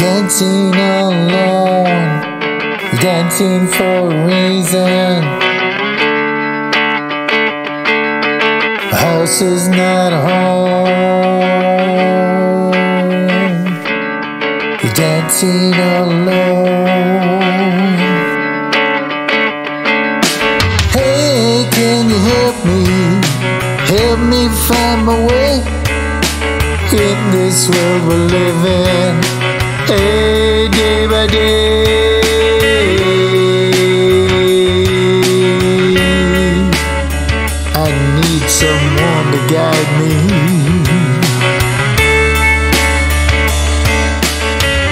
dancing alone. Dancing for a reason. House is not home. Dancing alone. Hey, can you help me? Help me find my way in this world we're living. Guide me.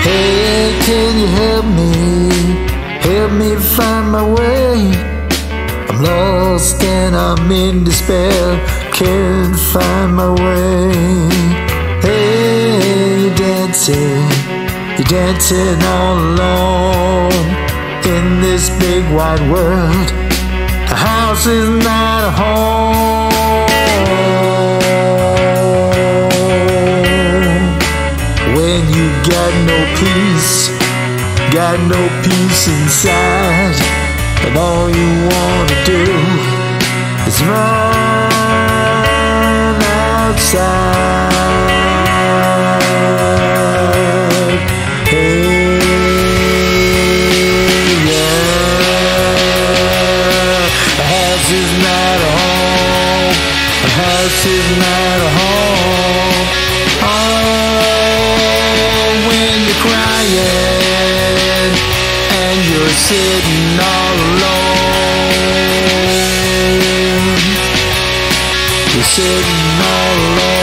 Hey, can you help me? Help me find my way. I'm lost and I'm in despair. Can't find my way. Hey, you're dancing. You're dancing all alone in this big wide world. The house is not When you got no peace, got no peace inside, and all you wanna do is run outside. Hey, yeah. A house is not a home. A house is not a home. were sitting all alone. We're sitting all alone.